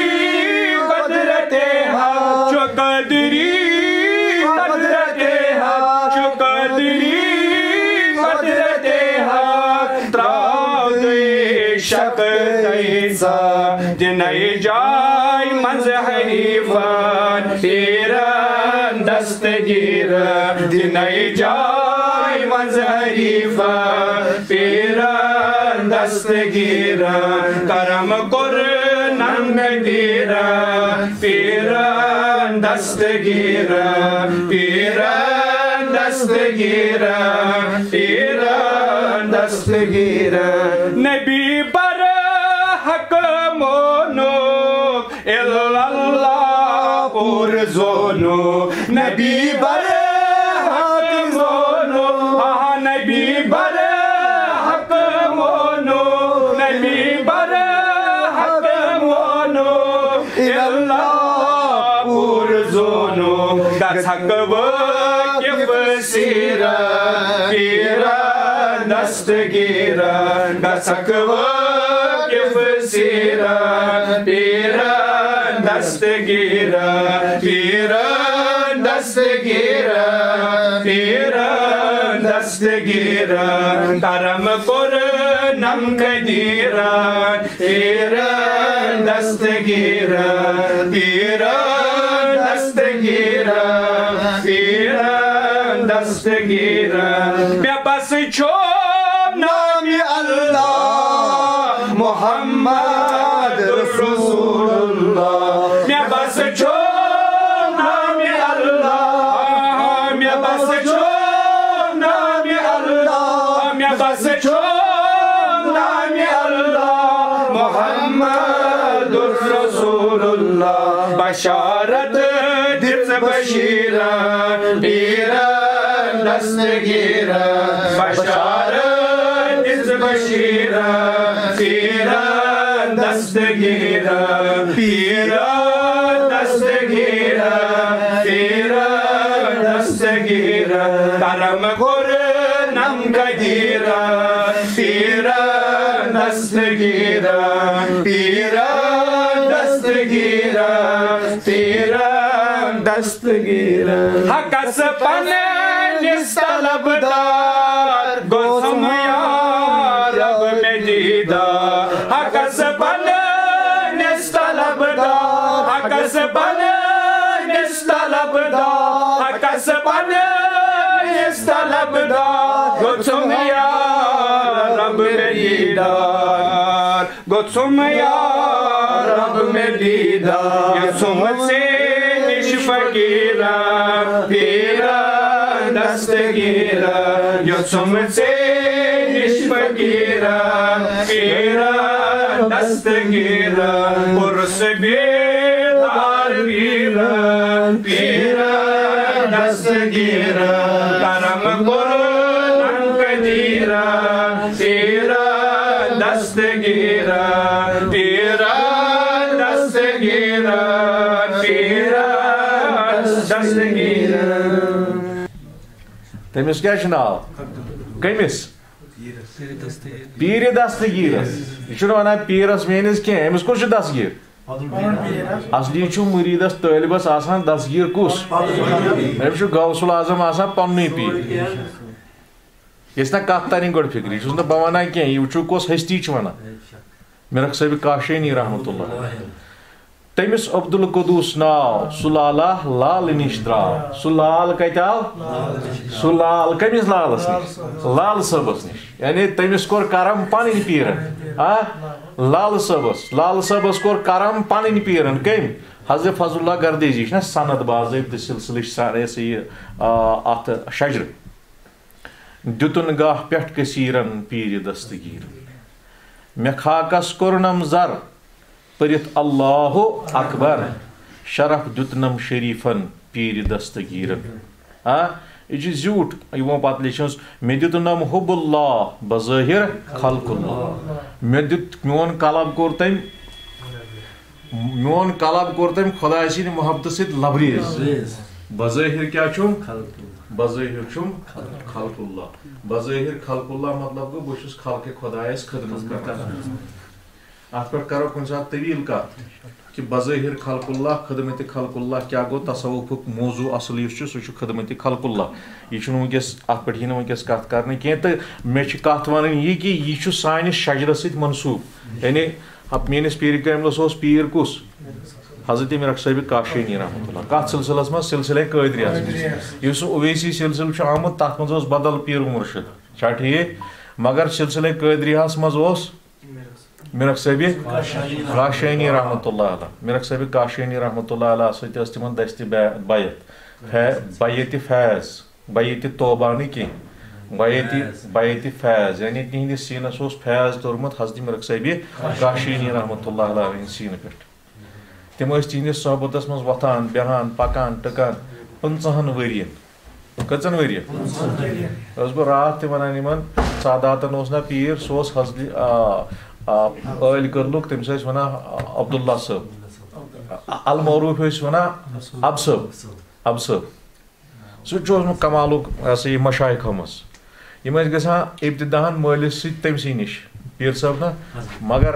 دنائی جای حریفان پیران دستگیران کرم کرنم دیران پیران دستگیران پیران دستگیران پیران دستگیران نبی بر حق مونو illallah پرزونو نبی Sakvakya Gira Nastagira Sakvakya Vasira Gira Nastagira Gira Nastagira Gira Nastagira Taram Kor Nam Kadira Gira gira Basharat is Bashira, Fira Dasdagira, Fira Dasdagira, Fira gira. Taram Gur Nam Kadira, Fira Dasdagira, Fira Dasdagira, Fira gira. Hakas pane. پننس طلبدار گوسم یا رب میں دیدا حقس پننس طلبدار حقس پننس طلبدار حقس پننس طلبدار گوسم یا رب میں دیدار گوسم یا رب میں دیدار یسوم سے نش فقیرا پیرا دستگیرا یسوم سے نش فقیرا پیرا دستگیرا پرس بیدار ویرا پیرا دستگیرا تٔمِس کیٛاہ چھُ ناو کٔمِس پیٖرِ دستگیٖرس یہِ چھُنہٕ وَنان پیٖرس میٲنِس کینٛہہ أمِس کُس چھُ دستگیٖر اصلی چھُ مُریٖدس طٲلبس آسان دستگیٖر کُس أمِس چھُ غوث العظم آسان پننُے پیٖر یژھ نہ کتھ ترٕنۍ گۄڈٕ فِکرِ یہِ چھُس نہٕ بہٕ وَنان کینٛہہ یہِ وٕچھو کۄس ہستی چھُ وَنان مِرخ صٲبِ کاشٲنی رحمتہ اللہ تٔمِس عبد القدوٗس ناو سُہ لالا لال نِش درٛاو سُہ لال کتہِ آو سُہ لال کٔمِس لالس نِش لال صٲبس نِش یعنی تٔمِس کوٚر کرم پنٕنۍ پیٖرن آ لال صٲبس لال صٲبس کوٚر کرم پنٕنۍ پیٖرن کٔمۍ حضرت فضل اللہ گردیزی چھُنہ سند باضٲبطہٕ سلسلٕچ سارے یہِ سا یہِ اتھ شجرٕ دِتُن گاہ پٮ۪ٹھ کثیٖرن پیٖرِ دستگیٖر مےٚ خاکس کوٚرنم زر پٔرِتھ اللہ اکبر۔ شرف دیُتنم شریٖفن پیٖرِ دستگیٖرن۔ یہِ چھُ زیوٗٹھ یِمو پتہٕ لیٚچھمٕژ مےٚ دیُتنم حب اللہ بظٲہِر خلق اللہ۔ مےٚ دیُت میون کلب کوٚر تٔمۍ میون کلب کوٚر تٔمۍ خۄداے سٕنٛدِ محبتہٕ سۭتۍ لبریز۔ بظٲہِر کیٛاہ چھُم بظٲہِر چھُم خلق اللہ۔ بظٲہِر خلق اللہ مطلب گوٚو بہٕ چھُس خلقہِ خدمت کران اتھ پٮ۪ٹھ کرو کُنہِ ساتہٕ طویٖل کتھ کہِ بظٲہِر خلق اللہ خدمتِ خلق اللہ کیٛاہ گوٚو؟ تصوُفُک موضوٗع اصل یُس چھُ خلق اللہ یہِ چھُنہٕ وٕنکیٚس اتھ پٮ۪ٹھ یی نہٕ وٕنکیٚس کتھ کرنہٕ کینٛہہ تہٕ مےٚ چھِ شجرس سۭتۍ منسوٗب۔ یعنی میٲنِس پیٖرِ کاملس اوس پیٖر حضرت مِرخ صٲبِ کاشٲنی رحمتہ اللہ۔ کتھ سلسلس منٛز؟ سلسلے قٲدریاہس منٛز یُس سُہ اویسی سلسلہٕ چھُ آمُت بدل پیٖر مُرشد۔ چھا ٹھیٖک؟ مگر سلسلے قٲدریاہس منٛز اوس مِرخ صٲبِ کاشٲنی رحمتہ اللہ علیہ. مِرخ صٲبِ کاشٲنی رحمتہ اللہ علیہ سۭتۍ ٲس تِمن دستہِ بیت فے بیتِ فیض. بیتِ توبہ نہٕ کینٛہہ. بیتِ بیتِ فیض. یعنی تِہنٛدِس سیٖنس اوس فیض توٚرمُت حضرت مِرخ صٲبِ کاشٲنی رحمتہ اللہ علیہ ہٕنٛدِ سیٖنہٕ پٮ۪ٹھ. تِم ٲسۍ تِہنٛدِس صحبتس منٛز وۄتھان بیٚہان پکان ٹٕکان. پٕنٛژٕہن ؤرین. کٔژن ؤرین؟ ٲسٕس بہٕ راتھ تہِ ونان یِمن ساداتن اوس نہ پیٖر سُہ اوس حضرت عٲلۍ کٔرلُک تٔمِس ٲسۍ ونان عبداللہ صٲب المعروٗف ٲسۍ ونان اب صٲب اب صٲب سُہ تہِ چھُ اوسمُت کمالُک یہِ ہسا یہِ مشایخو منٛز یِم ٲسۍ گژھان ابتِداہن مٲلِس سۭتۍ تٔمسٕے نِش پیٖر صٲب نہ مگر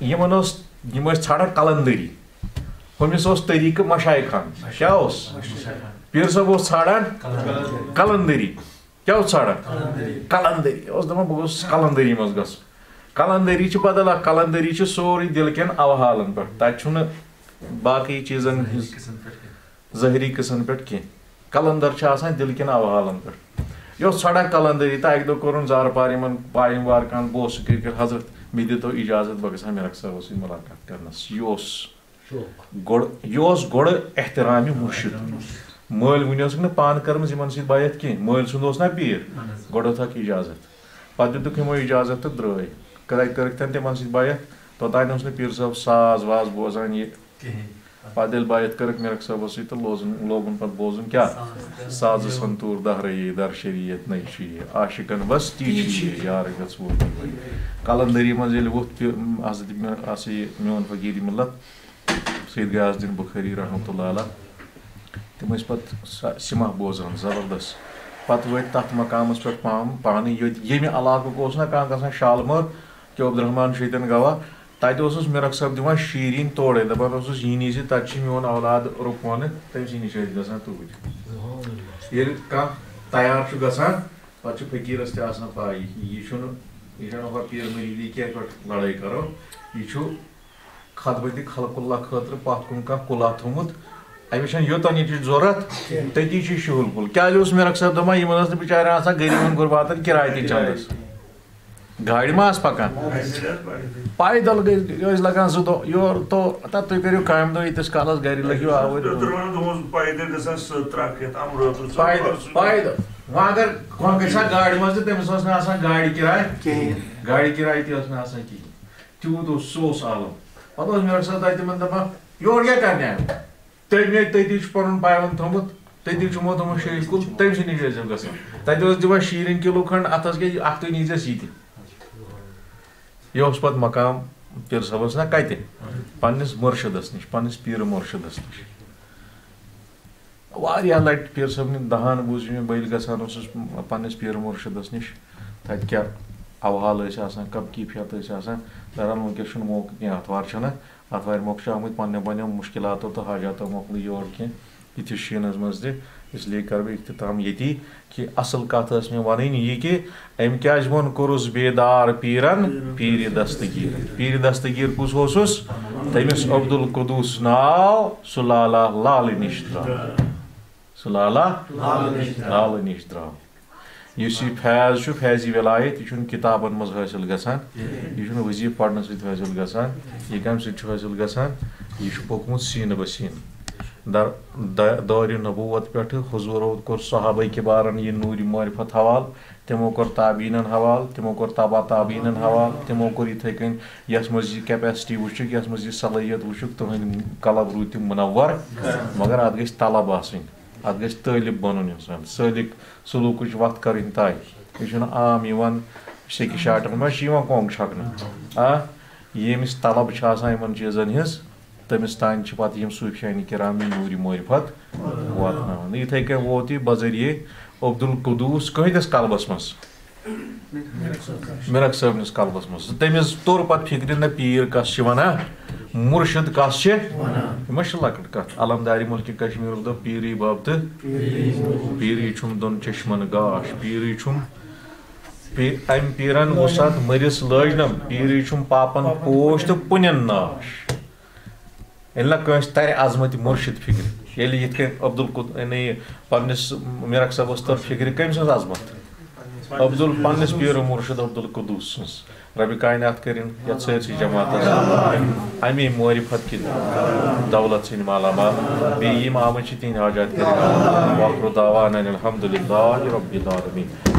یِمن اوس یِم ٲسۍ ژھانڈان کلندٔری ہُمِس اوس طٔریٖقہٕ مشایخان کیٛاہ اوس پیٖر صٲب اوس ژھانڈان کلندٔری کیا اوس ژھانڈان کلندری اوس دپان بہٕ گوٚژھُس کلندری منٛز گژھُن کلندری چھِ بدل اکھ کلندری چھِ سورُے دِل کٮ۪ن اوحالن پٮ۪ٹھ تتہِ چھُنہٕ باقٕے چیٖزن ہٕنٛز ظٲہری قٕسم پٮ۪ٹھ کینٛہہ کلندر چھِ آسان دِل کٮ۪ن اوحالن پٮ۪ٹھ یہِ اوس ژھانڈان کلندری تہٕ اکہِ دۄہ کوٚرُن زارٕ پار یِمن پایِم وارٕ کان بہٕ اوسُس کرکٹ حضرت مےٚ دِتو اِجازت بہٕ گژھٕ ہا میرک صٲبس سۭتۍ مُلاقات کرنس یہِ اوس گۄڈٕ یہِ اوس گۄڈٕ احترامہِ مُرشِد مٲلۍ وٕنہِ ٲسٕکھ نہٕ پانہٕ کٔرمٕژ یِمن سۭتۍ بیت کینٛہہ مٲلۍ سُنٛد اوس نا پیٖر گۄڈٕ اوٚتھکھ اِجازت پتہٕ دِتُکھ یِمو اِجازت تہٕ کَرے کٔرٕکھ تَن تِمن سۭتۍ بیت توٚتانۍ اوس نہٕ پیٖر صٲب ساز واز بوزان یہِ پتہٕ ییٚلہِ بیت کٔرٕکھ میرک صٲبس سۭتۍ تہٕ لوزُن لوگُن پتہٕ بوزُن کیٛاہ سازٕ سنتوٗر دہرٲیی در شریعت نٔے چھُ یہِ عاشقن بس تی چھُ یہِ یار گژھ ووت کلندری منٛز ییٚلہِ ووٚتھ حضرت ہسا یہِ میون فقیٖر مِلت سید غیاض الدیٖن بُخٲری رحمتہ اللہ علیہ تِم ٲسۍ پتہٕ سِمہ بوزان زبردست پتہٕ وٲتۍ تتھ مقامس پٮ۪ٹھ پام پانہٕ ییٚتہِ ییٚمہِ علاقُک اوس نا کانٛہہ گژھان شالمٲر کہِ عبدالرحمان شیٖتن گواہ تتہِ اوسُس مِرک صٲب دِوان شیٖرِنۍ تورے دپان اوسُس یہِ نیٖزِ تتہِ میون اولاد رُکوونہٕ تٔمۍ سٕے نِش ٲسۍ گژھان توٗرۍ ییٚلہِ کانٛہہ تیار چھُ گژھان پتہٕ چھُ فقیٖرس تہِ آسان پاے یہِ چھُنہٕ یہِ ہۄ پیٖر کینٛہہ پٮ۪ٹھ لڑٲے کرو یہِ چھُ خطبٔتہِ خلق اللہ خٲطرٕ پتھ کُن کانٛہہ کُلا تھوٚمُت أمِس چھنہٕ یوٚتن یہِ ضوٚرتھ تٔتی چھُ شُہُل کُل کیازِ اوس صٲب دپان یِمن ٲس نہٕ بِچارٮ۪ن آسان غریٖبن غُرباتن کِراے تہِ چندس گاڑِ ما آسہٕ پکان پایدل گٔے ٲسۍ لگان زٕ دۄہ یورٕ تو تتھ تُہۍ کٔرِو کامہِ دۄہ ییٖتِس کالس گرِ لٔگِو آوٕرۍ پایدل وۄنۍ اگر کانٛہہ گژھِ ہا گاڑِ منٛز تہٕ تٔمِس ٲس نہٕ آسان گاڑِ کِراے گاڑِ کِراے تہِ ٲس نہٕ آسان کِہینۍ تیوٗت اوس سُہ اوس عالم پتہٕ اوس صٲب تتہِ تِمن دپان یورٕ کیٛاہ کرنہِ آیہِ تٔمۍ تٔتی چھُ پنُن پایوند تھوٚمُت تٔتی چھُ یِمو تھوٚمُت شیٖش کُل تٔمۍ سٕے نِش ٲسۍ گژھان تتہِ اوس دِوان شیٖرِنۍ کِلوٗ کھنٛڈ اتھس گٔے اکھ تُہۍ نیٖزٮ۪س یہِ تہِ یہِ اوس پتہٕ مقام پیر صٲبس نا کتہِ پننس مُرشِدس نِش پننس پیٖرٕ مُرشِدس نِش واریاہ لٹہِ پیٖر صٲبنہِ دہان بوٗز مےٚ بہٕ ییٚلہِ گژھان اوسُس پننس پیٖرٕ مُرشِدس نِش تتہِ کیاہ اوحال ٲسۍ آسان کپ کیفیت ٲسۍ آسان دپان ؤنکیٚس چھُنہٕ موقعہٕ کینٛہہ اتوار چھنہ اتوارِ مۄکھ چھِ آمٕتۍ پننٮ۪و پننٮ۪و مُشکلاتو تہٕ حاجاتو مۄکلٕے یور کینٛہہ یِتھِس شیٖنس منٛز تہِ اس لیے کرٕ بہٕ اختتام ییٚتی کہِ اصٕل کتھ ٲس مےٚ وَنٕنۍ یہِ کہِ أمۍ کیازِ ووٚن کوٚرُس بیدار پیٖرن، پیٖرِ دستگیٖر۔ پیٖرِ دستگیٖر کُس اوسُس تٔمِس عبدل قدوٗس ناو سُہ لالا لالہٕ نِش درٛاو سُہ لالا لالہٕ نِش درٛاو یُس یہِ فیض چھُ فیضِ ولایت، یہِ چھُنہٕ کِتابن منٛز حٲصِل گژھان یہِ چھُنہٕ ؤزیٖف پرنہٕ سۭتۍ حٲصِل گژھان یہِ کمہِ سۭتۍ چھُ حٲصِل گژھان بہ سیٖنہٕ در دورِ نبوت پٮ۪ٹھٕ حضوٗرو کوٚر صحابہ کِبارن یہِ نوٗرِ معرفت حوالہٕ تِمو کوٚر تابیٖنن حوالہٕ تِمو کوٚر تبا تابیٖنن حوالہٕ تِمو کوٚر یِتھٕے کٔنۍ یتھ منٛز یہِ کیپیسٹی وٕچھُکھ، یتھ منٛز یہِ صلٲحیت وٕچھُکھ، تُہنٛدۍ قلب روٗدۍ تِم مُنور، مگر اتھ گژھِ طلب آسٕنۍ، اتھ گژھِ طٲلب بنُن انسان، سٲلِک سلوٗکٕچ وتھ کَرٕنۍ طے، یہِ چھُنہٕ عام یِوان سیٚکہِ شاٹن منٛز چھِ یِوان کۄنٛگ آ؟ ییٚمِس طلب چھِ آسان یِمن چیٖزن ہٕنٛز تٔمِس تانۍ چھِ پتہٕ یِم صوٗفیانہِ کِرام نوٗرِ معرفت واتناوان یِتھٕے کٔنۍ ووت یہِ بذریعے عبدل قدوٗس کٕہٕنٛدِس قلبس منٛز مِرک صٲبنِس قلبس منٛز تٔمِس توٚر پتہٕ فِکرِ نہ پیٖر کس چھِ ونان مُرشد کس چھِ یہِ ما چھِ لۄکٕٹ کتھ علمدارِ مُلکہِ کشمیٖرُک دوٚپ پیٖرٕے بب تہٕ پیٖرٕے چھُم دۄن چشمن گاش پیٖرٕے چھُم امہِ پیٖرن وُسعت مٔرِس لٲجنم پیٖرٕے چھُم پاپن پوش تہٕ پُنٮ۪ن ناش ییٚلہِ نہ کٲنٛسہِ ترِ عظمت مُرشِد فِکرِ ییٚلہِ یِتھ کٔنۍ عبدل یعنی یہِ پننِس میرک تٔر فِکرِ کٔمۍ سٕنٛز عظمت عبدل پننِس پیٖرٕ مُرشِد عبدل قدوٗس سٕنٛز ربِ کاینات کٔرِنۍ یتھ سٲرسٕے جماعتس امی معرفت کہِ دولت ژھٕنۍ مالا مال بیٚیہِ یِم آمٕتۍ چھِ حاجات کٔرِنۍ العالمیٖن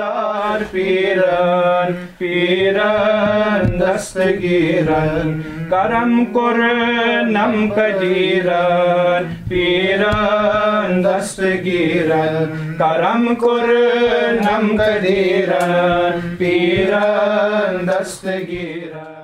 kadar piren Piren destegiren Karam korenam kadiren Piren destegiren Karam korenam kadiren Piren destegiren